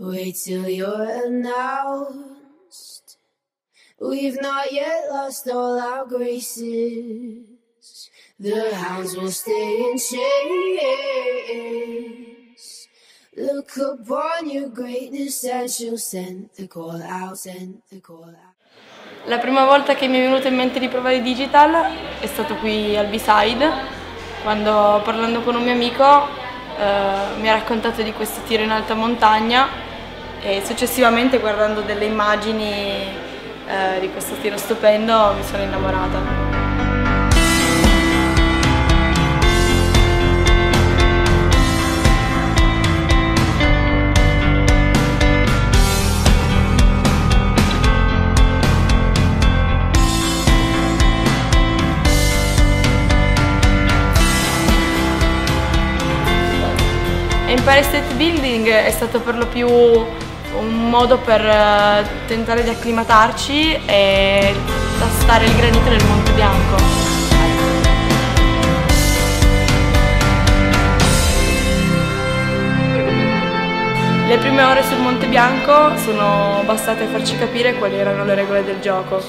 Wait till you're announced. We've not yet lost all our graces. The hounds will stay in chains. Look upon your greatness and she'll send the call out, send the call out. La prima volta che mi è venuto in mente di provare digital è stato qui al B-Side, quando parlando con un mio amico eh, mi ha raccontato di questo tiro in alta montagna e successivamente guardando delle immagini eh, di questo tiro stupendo mi sono innamorata. Empire State Building è stato per lo più un modo per eh, tentare di acclimatarci e tastare il granito del Monte Bianco. Le prime ore sul Monte Bianco sono bastate a farci capire quali erano le regole del gioco.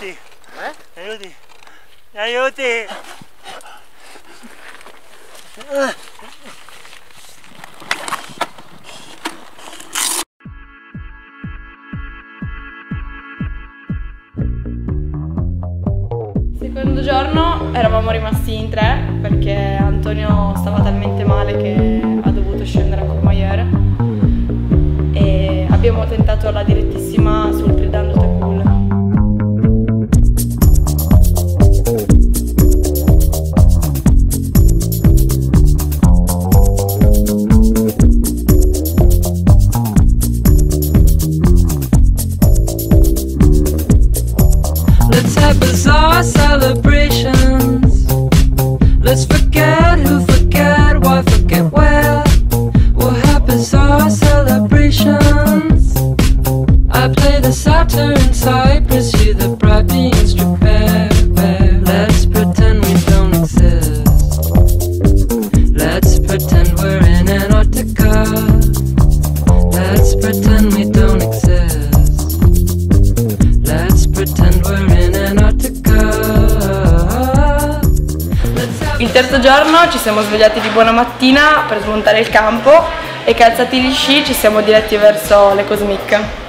Eh? Aiuti! Aiuti! Perché Antonio stava talmente male che the satyr in Cyprus, you the bride being stripped. Let's pretend we don't exist. Let's pretend we're in Antarctica. Let's pretend we don't exist. Let's pretend we're in Antarctica. Il terzo giorno ci siamo svegliati di buona mattina per smontare il campo e calzati gli sci ci siamo diretti verso le Cosmic.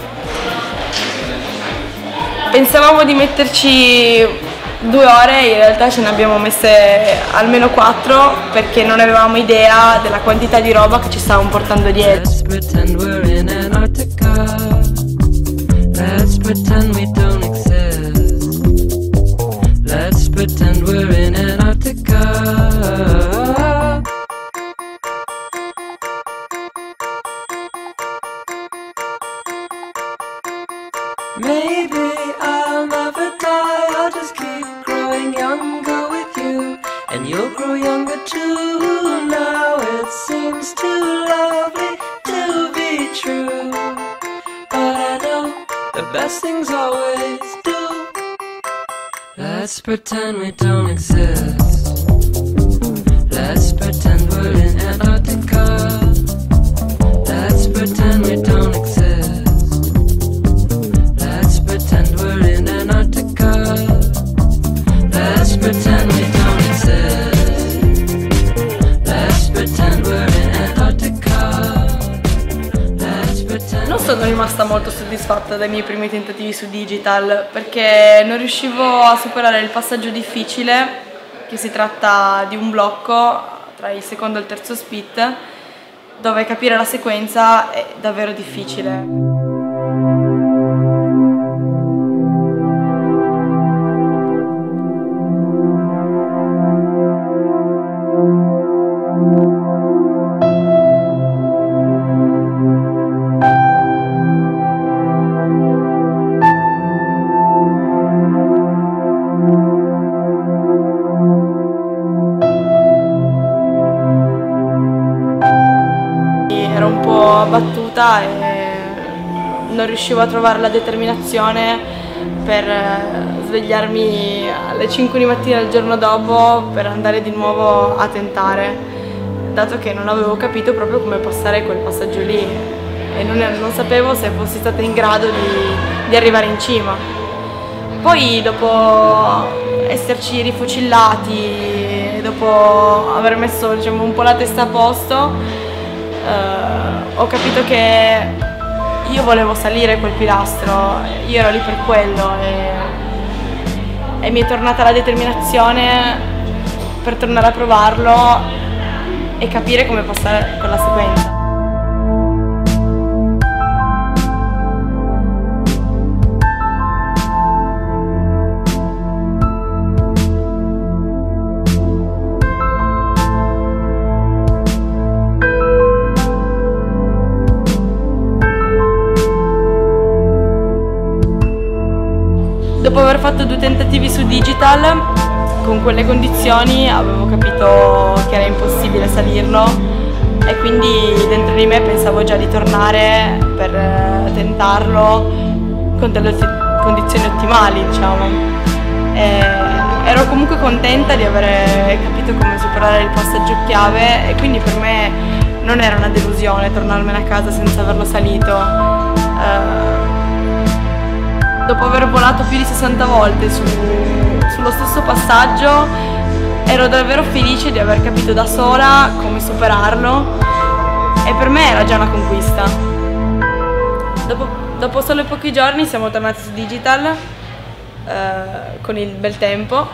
Pensavamo di metterci due ore, in realtà ce ne abbiamo messe almeno quattro perché non avevamo idea della quantità di roba che ci stavamo portando dietro. Things always do. Let's pretend we don't exist. Let's pretend we're in Antarctica. Sono rimasta molto soddisfatta dai miei primi tentativi su digital perché non riuscivo a superare il passaggio difficile che si tratta di un blocco tra il secondo e il terzo split dove capire la sequenza è davvero difficile. Abbattuta e non riuscivo a trovare la determinazione per eh, svegliarmi alle 5 di mattina il giorno dopo per andare di nuovo a tentare, dato che non avevo capito proprio come passare quel passaggio lì. e non, non sapevo se fossi stata in grado di, di arrivare in cima. Poi dopo esserci rifocillati, dopo aver messo diciamo, un po' la testa a posto, eh, ho capito che io volevo salire quel pilastro, io ero lì per quello e, e mi è tornata la determinazione per tornare a provarlo e capire come passare con la sequenza. Fatto due tentativi su digital, con quelle condizioni avevo capito che era impossibile salirlo e quindi dentro di me pensavo già di tornare per eh, tentarlo con delle condizioni ottimali, diciamo. E ero comunque contenta di aver capito come superare il passaggio chiave e quindi per me non era una delusione tornarmene a casa senza averlo salito. Uh, dopo aver volato più di 60 volte su, sullo stesso passaggio ero davvero felice di aver capito da sola come superarlo e per me era già una conquista. Dopo, dopo solo pochi giorni siamo tornati su digital eh, con il bel tempo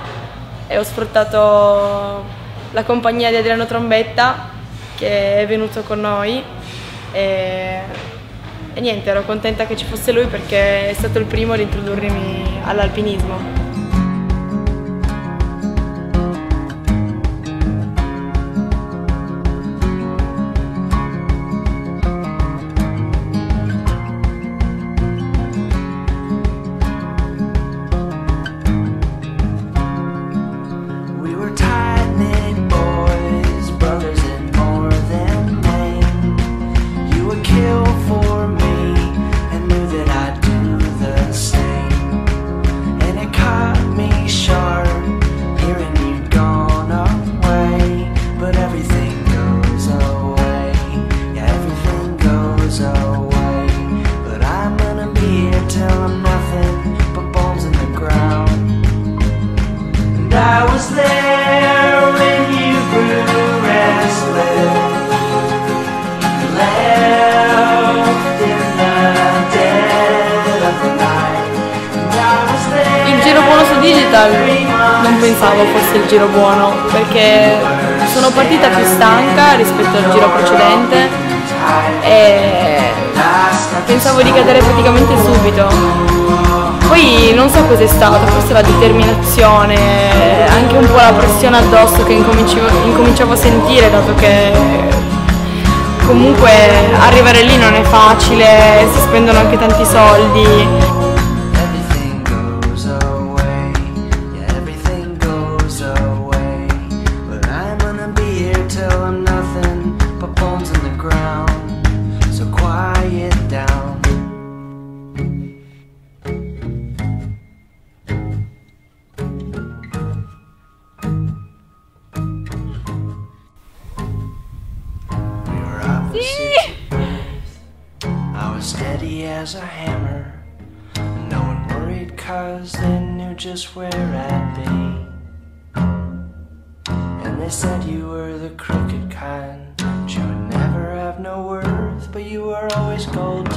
e ho sfruttato la compagnia di Adriano Trombetta che è venuto con noi e e niente, ero contenta che ci fosse lui perché è stato il primo ad introdurmi all'alpinismo. Digital non pensavo fosse il giro buono perché sono partita più stanca rispetto al giro precedente e pensavo di cadere praticamente subito. Poi non so cos'è stato, forse la determinazione, anche un po' la pressione addosso che incominciavo a sentire dato che comunque arrivare lì non è facile, si spendono anche tanti soldi. Steady as a hammer. No one worried cause they knew just where I'd be. And they said you were the crooked kind. You would never have no worth, but you were always gold.